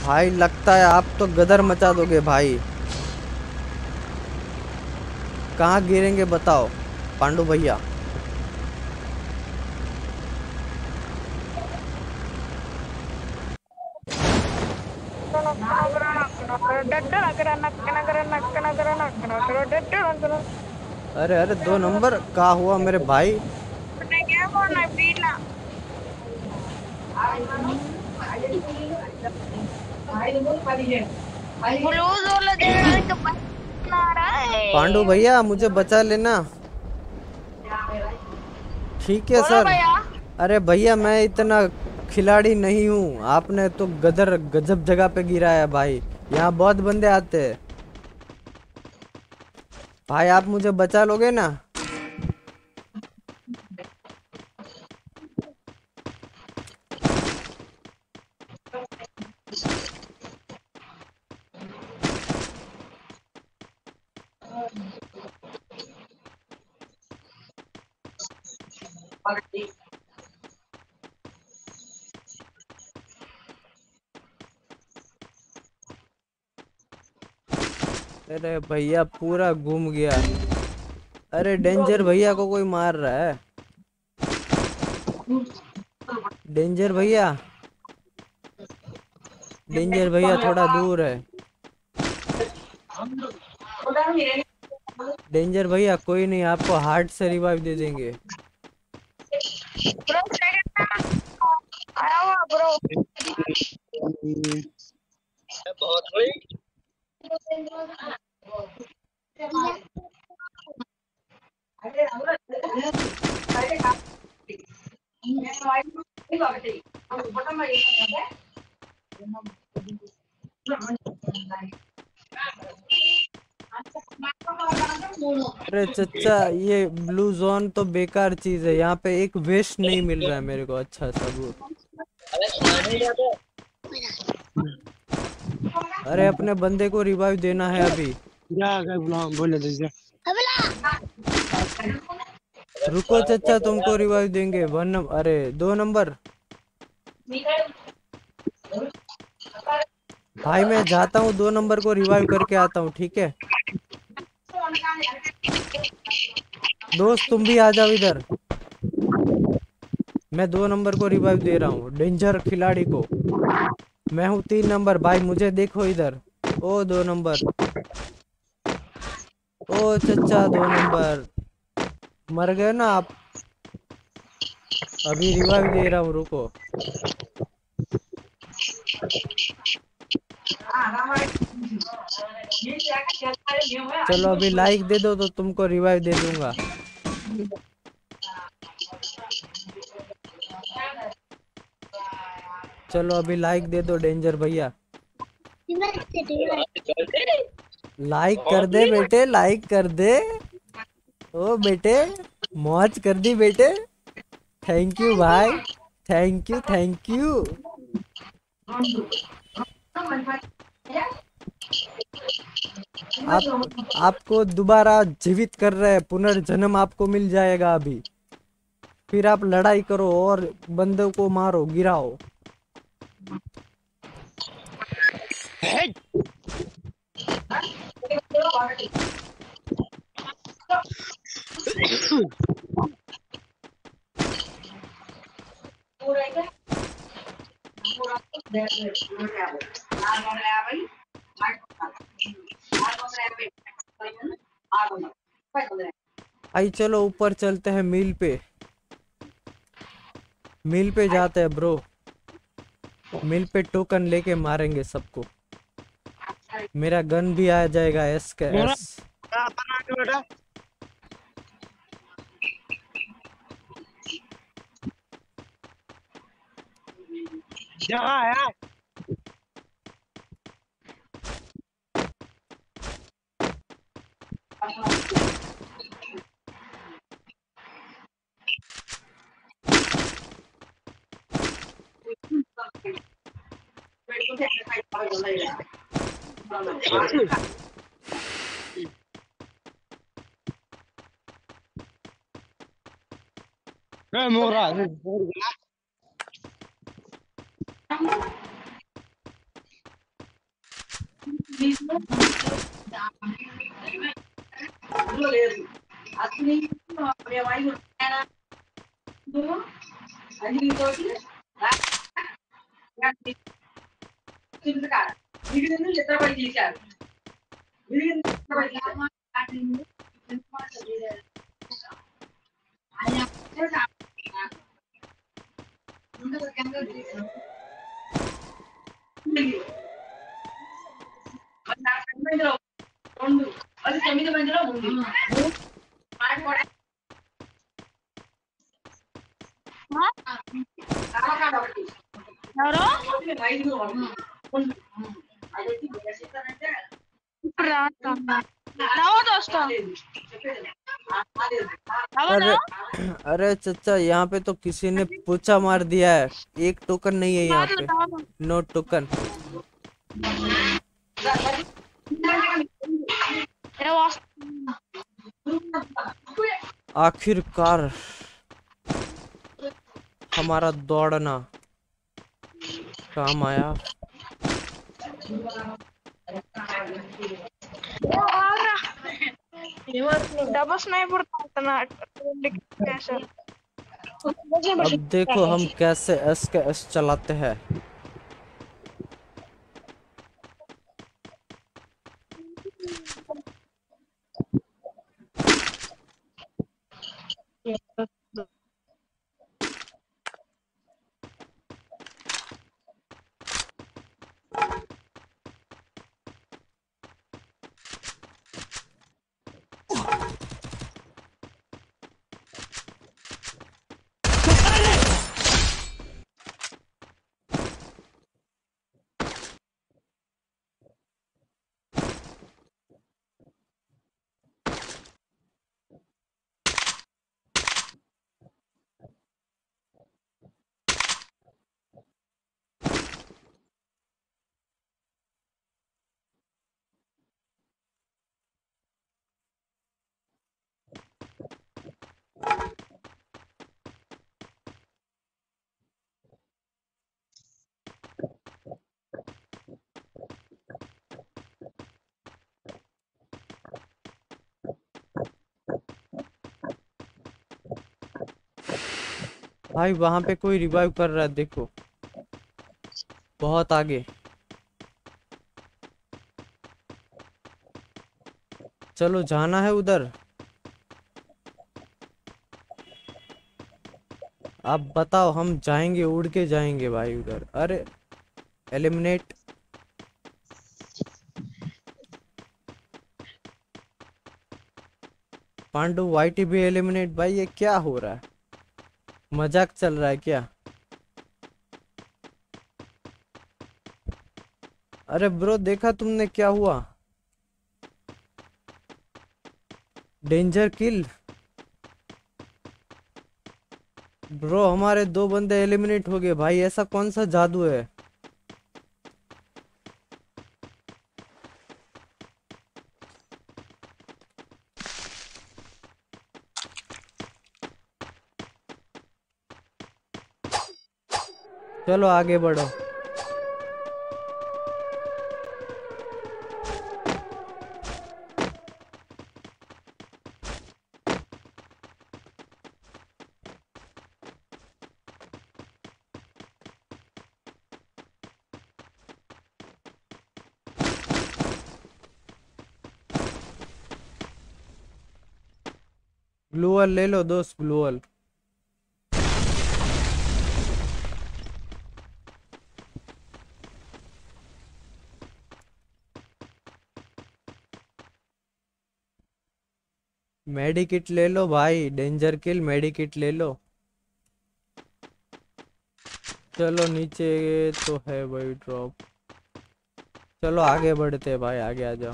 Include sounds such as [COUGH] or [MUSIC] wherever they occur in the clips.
भाई लगता है आप तो गदर मचा दोगे भाई कहाँ गिरेंगे बताओ पांडु भैया अरे अरे दो नंबर का हुआ मेरे भाई। पांडु भैया मुझे बचा लेना। ठीक है सर। अरे भैया मैं इतना खिलाड़ी नहीं हूँ। आपने तो गदर गजब जगह पे गिराया भाई। यहाँ बहुत बंदे आते हैं। भाई आप मुझे बचा लोगे ना? अरे भैया पूरा घूम गया। अरे डेंजर भैया को कोई मार रहा है। डेंजर भैया। डेंजर भैया थोड़ा दूर है। डेंजर भैया कोई नहीं, आपको हार्ट से रिवाइव दे देंगे। अरे चचा ये ब्लू जोन तो बेकार चीज़ है। यहाँ पे एक वेस्ट नहीं मिल रहा है मेरे को। अच्छा सा वो अरे अपने बंदे को रिवाइव देना है अभी। रुको चचा, तुमको रिवाइव देंगे। वन नंबर अरे, दो नंबर भाई, मैं जाता हूँ, दो नंबर को रिवाइव करके आता हूँ, ठीक है? दोस्त, तुम भी आ जाओ इधर। मैं दो नंबर को रिवाइव दे रहा हूँ डेंजर खिलाड़ी को। मैं हूँ तीन नंबर भाई, मुझे देखो इधर। ओ, दो नंबर ओ, चचा, दो नंबर मर गए ना आप। अभी रिवाइव दे रहा हूँ रुको। चलो अभी लाइक दे दो तो तुमको रिवाइव दे दूँगा। चलो अभी लाइक दे दो डेंजर भैया। लाइक कर दे बेटे लाइक कर दे। ओ बेटे, मौज कर दी बेटे। थैंक यू भाई। थैंक यू थैंक यू आप, आपको दोबारा जीवित कर रहे हैं। पुनर्जन्म आपको मिल जाएगा अभी। फिर आप लड़ाई करो और बंदों को मारो, गिराओ। आई चलो ऊपर चलते हैं मिल पे। मिल पे जाते हैं ब्रो। मिल पे टोकन लेके मारेंगे सबको। मेरा गन भी आ जाएगा एस का S Dạ, Được rồi ơi. Vem, morra! లేదు అతని మేము ఐదు అంజలితోటి విడిగిన నిద్రపడి చేశారు విడిగిన నిద్రపడి ఆయన మందిలో మందిలో ఉంది ఎవరు ఇప్పుడు రావద్దు వస్తాం अरे [CLEARS THROAT] अरे चचा यहाँ पे तो किसी ने पूछा मार दिया है। एक टोकन नहीं है यहाँ पे। नो टोकन आखिरकार हमारा दौड़ना काम आया। डबल स्नाइपर था अब देखो हम कैसे एस के एस चलाते हैं। भाई वहाँ पे कोई रिवाइव कर रहा है, देखो। बहुत आगे। चलो, जाना है उधर। आप बताओ, हम जाएँगे, उड़ के जाएँगे भाई उधर। अरे एलिमिनेट पांडु वाईटी भी एलिमिनेट भाई, ये क्या हो रहा है? मज़ाक चल रहा है क्या? अरे ब्रो, देखा तुमने क्या हुआ? डेंजर किल ब्रो, हमारे दो बंदे एलिमिनेट हो गए। भाई, ऐसा कौन सा जादू है? चलो आगे बढ़ो। ग्लूअल ले लो दोस्त ग्लूअल मेडिकिट ले लो भाई डेंजर किल मेडिकिट ले लो चलो, नीचे तो है भाई ड्रॉप चलो, आगे बढ़ते भाई, आगे आ जाओ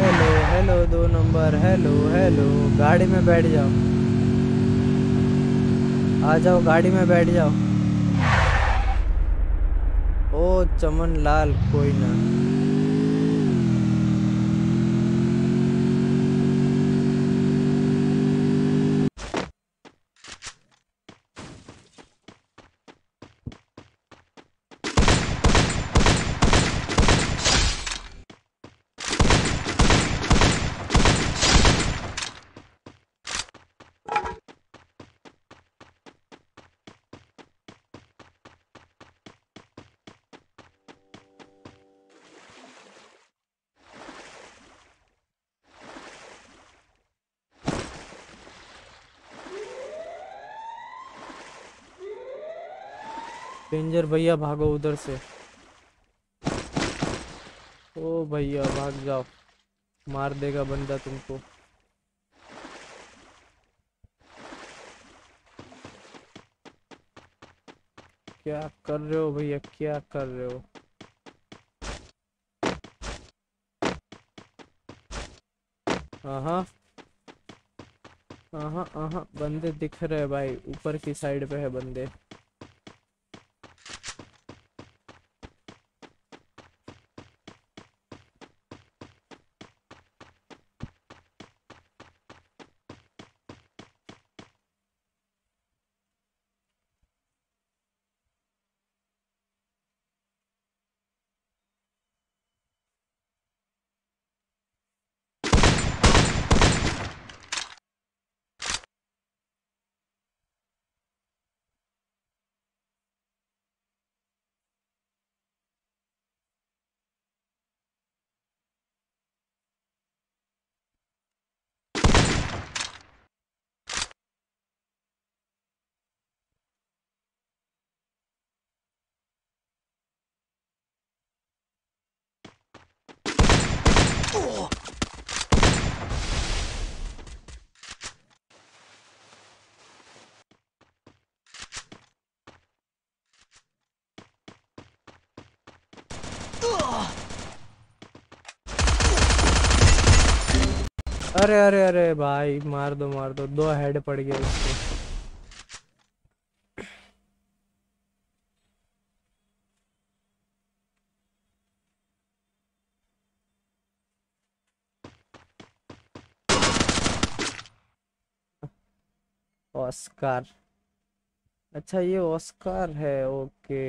हेलो हेलो दो नंबर हेलो हेलो गाड़ी में बैठ जाओ। आ जाओ, गाड़ी में बैठ जाओ। ओ चमन लाल कोई ना। डेंजर भैया भागो उधर से। ओ भैया, भाग जाओ। मार देगा बंदा तुमको। क्या कर रहे हो भैया? क्या कर रहे हो? हाँ हाँ हाँ बंदे दिख रहे भाई। ऊपर की साइड पे है बंदे। अरे अरे अरे भाई, मार दो मार दो। दो हेड पड़ गए उसके ऑस्कार अच्छा ये ऑस्कार है ओके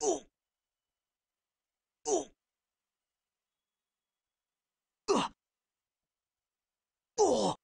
不不啊不